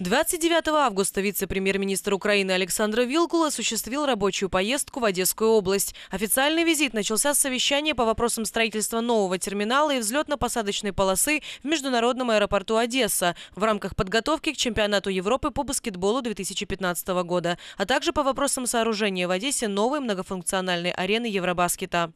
29 августа вице-премьер-министр Украины Александр Вилкул осуществил рабочую поездку в Одесскую область. Официальный визит начался с совещания по вопросам строительства нового терминала и взлетно-посадочной полосы в международном аэропорту Одесса в рамках подготовки к чемпионату Европы по баскетболу 2015 года, а также по вопросам сооружения в Одессе новой многофункциональной арены Евробаскета.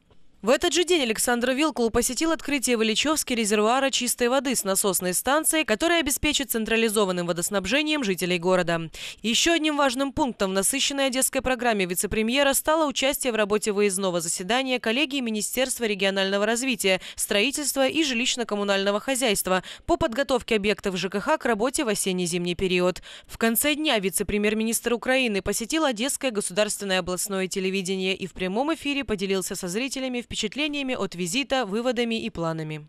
В этот же день Александр Вилкул посетил открытие в Ильичевске резервуара чистой воды с насосной станцией, которая обеспечит централизованным водоснабжением жителей города. Еще одним важным пунктом в насыщенной одесской программе вице-премьера стало участие в работе выездного заседания коллегии Министерства регионального развития, строительства и жилищно-коммунального хозяйства по подготовке объектов ЖКХ к работе в осенне-зимний период. В конце дня вице-премьер-министр Украины посетил Одесское государственное областное телевидение и в прямом эфире поделился со зрителями впечатлениями впечатлениями от визита, выводами и планами.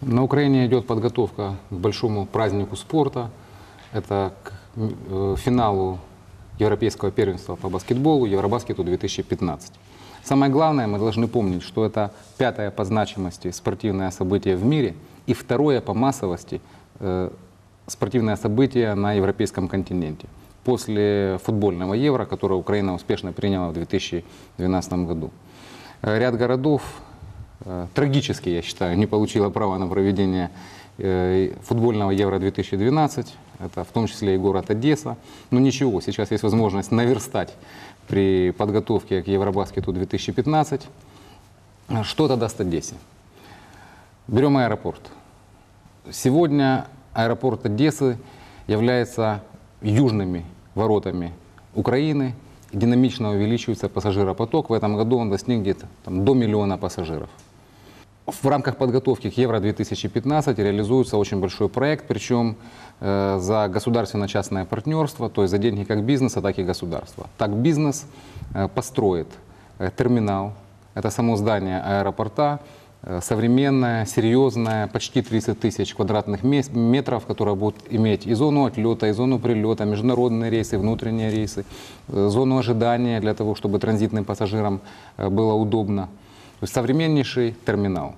На Украине идет подготовка к большому празднику спорта. Это к э, финалу Европейского первенства по баскетболу, Евробаскету 2015. Самое главное, мы должны помнить, что это пятое по значимости спортивное событие в мире и второе по массовости э, спортивное событие на европейском континенте. После футбольного Евро, которое Украина успешно приняла в 2012 году. Э, ряд городов, э, трагически, я считаю, не получила права на проведение э, футбольного Евро-2012. Это в том числе и город Одесса. Но ничего, сейчас есть возможность наверстать при подготовке к Евробаскету 2015. Что это даст Одессе? Берем аэропорт. Сегодня аэропорт Одессы является южными воротами Украины, динамично увеличивается пассажиропоток. В этом году он достиг где-то до миллиона пассажиров. В рамках подготовки к Евро-2015 реализуется очень большой проект, причем э, за государственно-частное партнерство, то есть за деньги как бизнеса, так и государства. Так бизнес э, построит э, терминал, это само здание аэропорта, современная, серьезная, почти 30 тысяч квадратных метров, которая будет иметь и зону отлета, и зону прилета, международные рейсы, внутренние рейсы, э, зону ожидания для того, чтобы транзитным пассажирам э, было удобно. То есть современнейший терминал.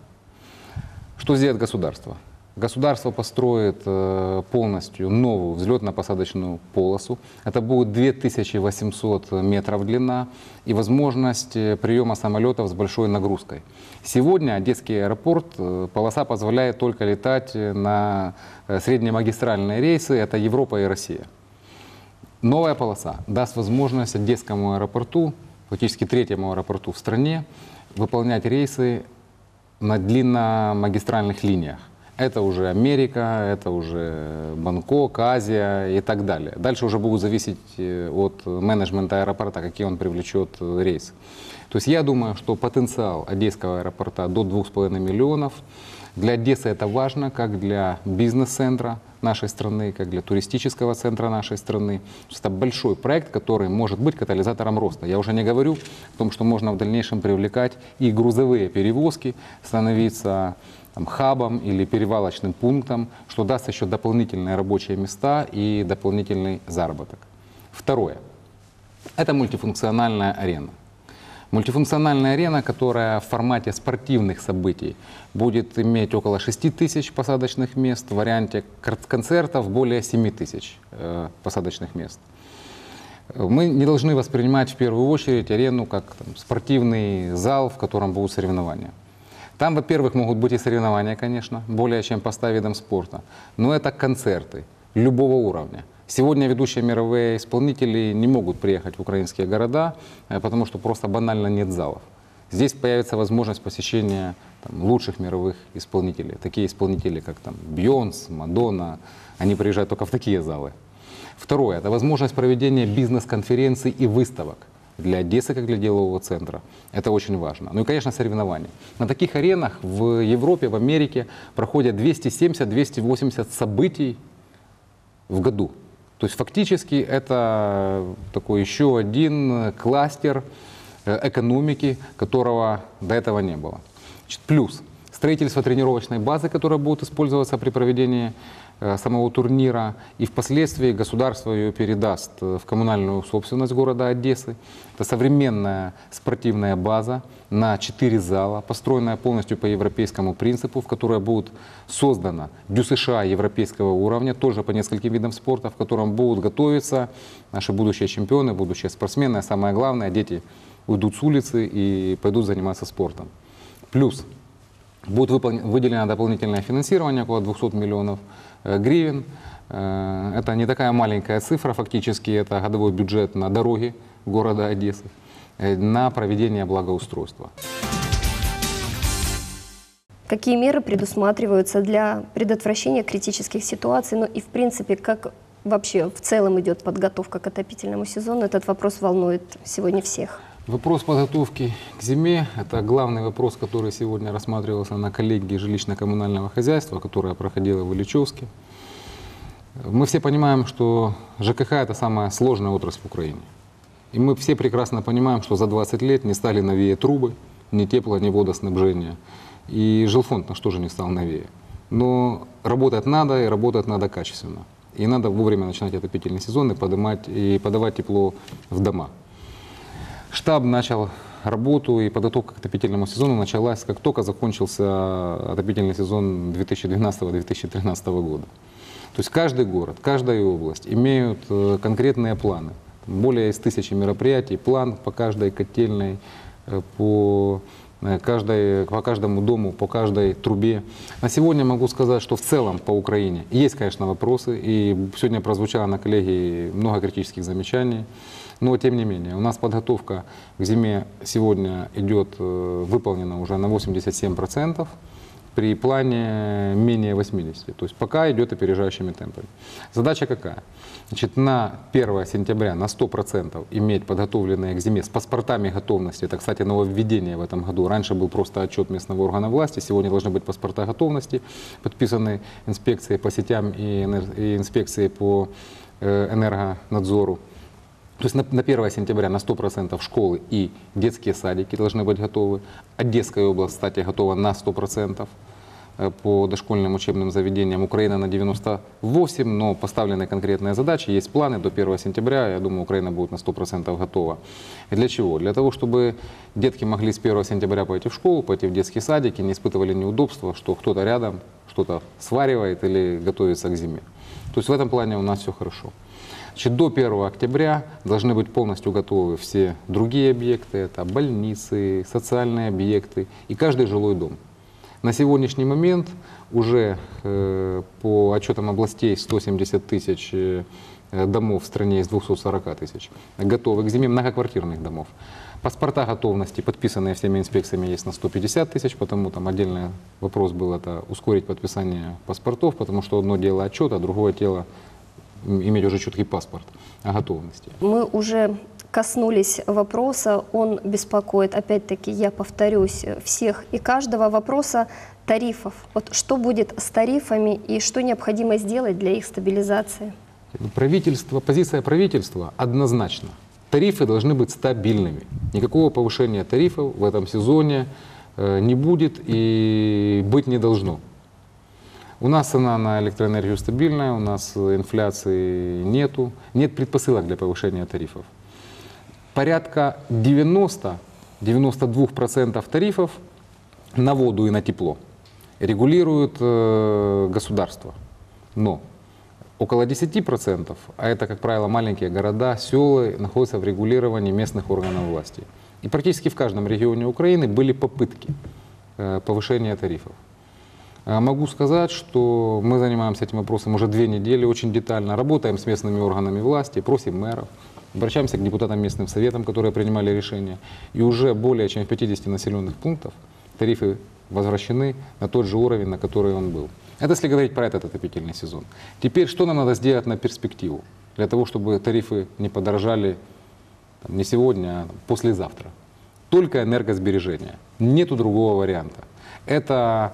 Что сделает государство? Государство построит полностью новую взлетно-посадочную полосу. Это будет 2800 метров длина и возможность приема самолетов с большой нагрузкой. Сегодня Одесский аэропорт, э, полоса позволяет только летать на э, среднемагистральные рейсы, это Европа и Россия. Новая полоса даст возможность Одесскому аэропорту, фактически третьему аэропорту в стране, выполнять рейсы на длинномагистральных линиях. Это уже Америка, это уже Бангкок, Азия и так далее. Дальше уже будут зависеть э, от менеджмента аэропорта, какие он привлечет э, рейсы. То есть я думаю, что потенциал Одесского аэропорта до 2,5 миллионов. Для Одессы это важно, как для бизнес-центра нашей страны, как для туристического центра нашей страны. Это большой проект, который может быть катализатором роста. Я уже не говорю о том, что можно в дальнейшем привлекать и грузовые перевозки, становиться там, хабом или перевалочным пунктом, что даст еще дополнительные рабочие места и дополнительный заработок. Второе. Это мультифункциональная арена. Мультифункциональная арена, которая в формате спортивных событий будет иметь около 6 тысяч посадочных мест, в варианте концертов более 7 тысяч э, посадочных мест. Мы не должны воспринимать в первую очередь арену как там, спортивный зал, в котором будут соревнования. Там, во-первых, могут быть и соревнования, конечно, более чем по 100 видам спорта, но это концерты любого уровня. Сегодня ведущие мировые исполнители не могут приехать в украинские города, э, потому что просто банально нет залов. Здесь появится возможность посещения там, лучших мировых исполнителей. Такие исполнители, как там Бьонс, Мадонна, они приезжают только в такие залы. Второе – это возможность проведения бизнес-конференций и выставок для Одессы как для делового центра. Это очень важно. Ну и, конечно, соревнования. На таких аренах в Европе, в Америке проходят 270-280 событий в году. То есть фактически это такой еще один кластер э, экономики, которого до этого не было. Значит, плюс строительство тренировочной базы, которая будет использоваться при проведении э, самого турнира, и впоследствии государство ее передаст э, в коммунальную собственность города Одессы. Это современная спортивная база на четыре зала, построенная полностью по европейскому принципу, в которой будет создана Дю США европейского уровня, тоже по нескольким видам спорта, в котором будут готовиться наши будущие чемпионы, будущие спортсмены, а самое главное, дети уйдут с улицы и пойдут заниматься спортом. Плюс будет выделено дополнительное финансирование, около 200 миллионов э, гривен. Э, Это не такая маленькая цифра, фактически это годовой бюджет на дороги города Одессы, э, на проведение благоустройства. Какие меры предусматриваются для предотвращения критических ситуаций? Ну и, в принципе, как вообще в целом идет подготовка к отопительному сезону? Этот вопрос волнует сегодня всех. Вопрос подготовки к зиме – это главный вопрос, который сегодня рассматривался на коллегии жилищно-коммунального хозяйства, которая проходила в Ильичевске. Мы все понимаем, что ЖКХ – это самая сложная отрасль в Украине. И мы все прекрасно понимаем, что за 20 лет не стали новее трубы, ни тепло, ни водоснабжение. И жилфонд на что же не стал новее. Но работать надо, и работать надо качественно. И надо вовремя начинать отопительный сезон и, поднимать, и подавать тепло в дома. Штаб начал работу, и подготовка к отопительному сезону началась, как только закончился отопительный сезон 2012-2013 года. То есть каждый город, каждая область имеют э, конкретные планы. Более из тысячи мероприятий, план по каждой котельной, э, по, э, каждой, по каждому дому, по каждой трубе. На сегодня могу сказать, что в целом по Украине есть, конечно, вопросы, и сегодня прозвучало на коллегии много критических замечаний. Но тем не менее, у нас подготовка к зиме сегодня идет, э, выполнена уже на 87% при плане менее 80. То есть пока идет опережающими темпами. Задача какая? Значит, на 1 сентября на 100% иметь подготовленные к зиме с паспортами готовности. Это, кстати, нововведение в этом году. Раньше был просто отчет местного органа власти, сегодня должны быть паспорта готовности, подписаны инспекции по сетям и, инспекции по э, энергонадзору. То есть на, на 1 сентября на 100% школы и детские садики должны быть готовы. Одесская область, кстати, готова на 100% э, по дошкольным учебным заведениям. Украина на 98%, но поставлены конкретные задачи, есть планы до 1 сентября. Я думаю, Украина будет на 100% готова. И для чего? Для того, чтобы детки могли с 1 сентября пойти в школу, пойти в детский садик и не испытывали неудобства, что кто-то рядом что-то сваривает или готовится к зиме. То есть в этом плане у нас все хорошо. Значит, до 1 октября должны быть полностью готовы все другие объекты, это больницы, социальные объекты и каждый жилой дом. На сегодняшний момент уже э, по отчетам областей 170 тысяч э, домов в стране из 240 тысяч готовы к зиме, многоквартирных домов. Паспорта готовности, подписанные всеми инспекциями, есть на 150 тысяч, потому там отдельный вопрос был это ускорить подписание паспортов, потому что одно дело отчет, а другое дело иметь уже четкий паспорт о готовности. Мы уже коснулись вопроса, он беспокоит, опять-таки, я повторюсь, всех и каждого вопроса тарифов. Вот что будет с тарифами и что необходимо сделать для их стабилизации? Правительство, позиция правительства однозначна. Тарифы должны быть стабильными. Никакого повышения тарифов в этом сезоне э, не будет и быть не должно. У нас цена на электроэнергию стабильная, у нас э, инфляции нету, нет предпосылок для повышения тарифов. Порядка 90-92% тарифов на воду и на тепло регулирует э, государство. Но около 10%, а это, как правило, маленькие города, селы, находятся в регулировании местных органов власти. И практически в каждом регионе Украины были попытки э, повышения тарифов. А Могу сказать, что мы занимаемся этим вопросом уже две недели, очень детально, работаем с местными органами власти, просим мэров, обращаемся к депутатам местным советам, которые принимали решения. И уже более чем в 50 населенных пунктов тарифы возвращены на тот же уровень, на который он был. Это если говорить про этот отопительный сезон. Теперь что нам надо сделать на перспективу? Для того, чтобы тарифы не подорожали там, не сегодня, а послезавтра. Только энергосбережение. Нету другого варианта. Это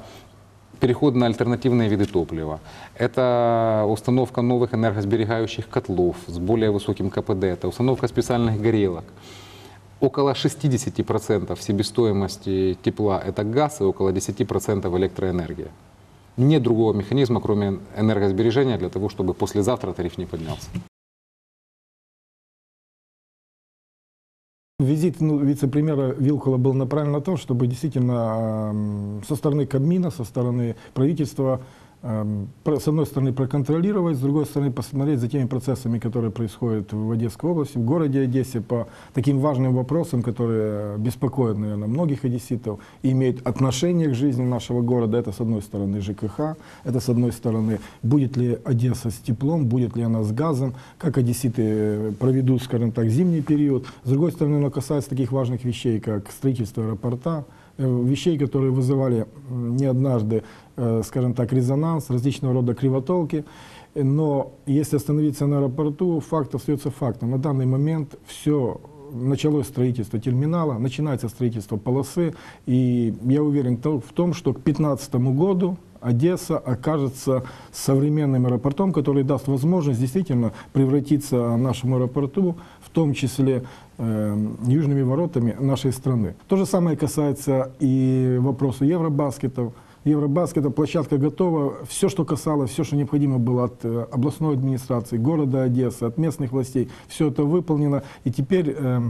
переход на альтернативные виды топлива. Это установка новых энергосберегающих котлов с более высоким КПД. Это установка специальных горелок. около 60% себестоимости тепла – это газ и около 10% электроэнергия. Нет другого механизма, кроме энергосбережения, для того, чтобы послезавтра тариф не поднялся. Визит ну, вице-премьера Вилкула был направлен на то, чтобы действительно эм, со стороны Кабмина, со стороны правительства с одной стороны проконтролировать, с другой стороны посмотреть за теми процессами, которые происходят в Одесской области, в городе Одессе, по таким важным вопросам, которые беспокоят, наверное, многих одесситов и имеют отношение к жизни нашего города. Это, с одной стороны, ЖКХ, это, с одной стороны, будет ли Одесса с теплом, будет ли она с газом, как одесситы проведут, скажем так, зимний период. С другой стороны, оно касается таких важных вещей, как строительство аэропорта, вещей, которые вызывали не однажды, э, скажем так, резонанс, различного рода кривотолки. Но если остановиться на аэропорту, факт остается фактом. На данный момент все началось строительство терминала, начинается строительство полосы, и я уверен в том, что к 2015 году Одесса окажется современным аэропортом, который даст возможность действительно превратиться нашему аэропорту, в том числе э, южными воротами нашей страны. То же самое касается и вопроса Евробаскетов. Евробаскета, площадка готова. Все, что касалось, все, что необходимо было от э, областной администрации, города Одессы, от местных властей, все это выполнено. И теперь э,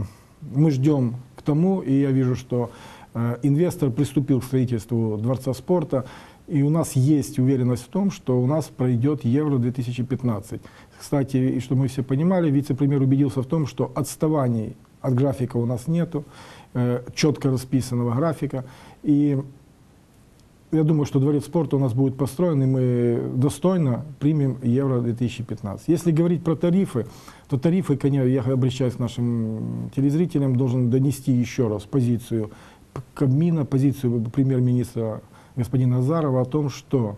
мы ждем к тому, и я вижу, что э, инвестор приступил к строительству Дворца спорта. И у нас есть уверенность в том, что у нас пройдет Евро-2015. Кстати, и чтобы мы все понимали, вице-премьер убедился в том, что отставаний от графика у нас нету, э, четко расписанного графика. И я думаю, что дворец спорта у нас будет построен, и мы достойно примем Евро-2015. Если говорить про тарифы, то тарифы, конечно, я обращаюсь к нашим телезрителям, должен донести еще раз позицию Кабмина, позицию премьер-министра господина Азарова о том, что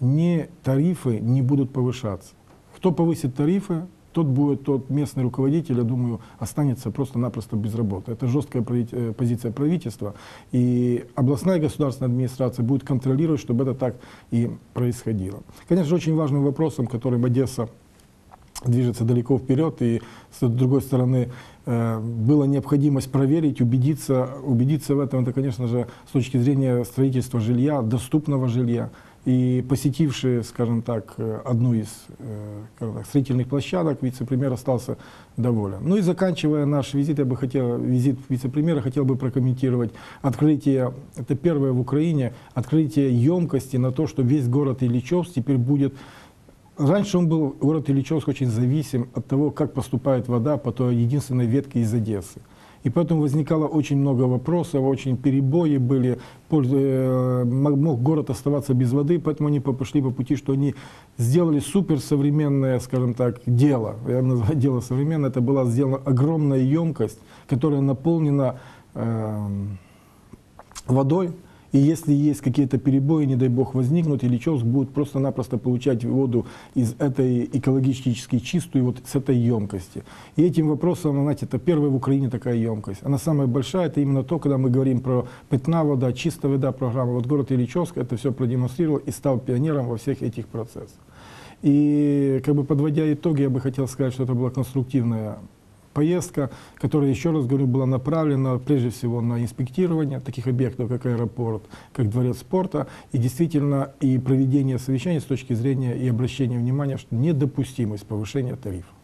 не тарифы не будут повышаться. Кто повысит тарифы, тот будет, тот местный руководитель, я думаю, останется просто-напросто без работы. Это жесткая э, позиция правительства. И областная государственная администрация будет контролировать, чтобы это так и происходило. Конечно, очень важным вопросом, которым Одесса движется далеко вперед, и с другой стороны, э, была необходимость проверить, убедиться, убедиться в этом, это, конечно же, с точки зрения строительства жилья, доступного жилья. И посетивший, скажем так, э, одну из э, так, строительных площадок, вице-премьер остался доволен. Ну и заканчивая наш визит, я бы хотел, визит вице-премьера, хотел бы прокомментировать открытие, это первое в Украине, открытие емкости на то, что весь город Ильичевск теперь будет Раньше он был, город Ильичевск, очень зависим от того, как поступает вода по той единственной ветке из Одессы. И поэтому возникало очень много вопросов, очень перебои были, э, мог город оставаться без воды, поэтому они пошли по пути, что они сделали суперсовременное, скажем так, дело. Я называю дело современное, это была сделана огромная емкость, которая наполнена э, водой, и если есть какие-то перебои, не дай бог, возникнут, Ильичевск будет просто-напросто получать воду из этой экологически чистой, вот с этой емкости. И этим вопросом, знаете, это первая в Украине такая емкость. Она самая большая, это именно то, когда мы говорим про питна вода, чистая вода программа. Вот город Ильичевск это все продемонстрировал и стал пионером во всех этих процессах. И как бы подводя итоги, я бы хотел сказать, что это была конструктивная поездка, которая, еще раз говорю, была направлена прежде всего на инспектирование таких объектов, как аэропорт, как дворец спорта, и действительно и проведение совещаний с точки зрения и обращения внимания, что недопустимость повышения тарифов.